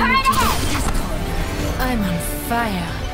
Turn! I'm on fire.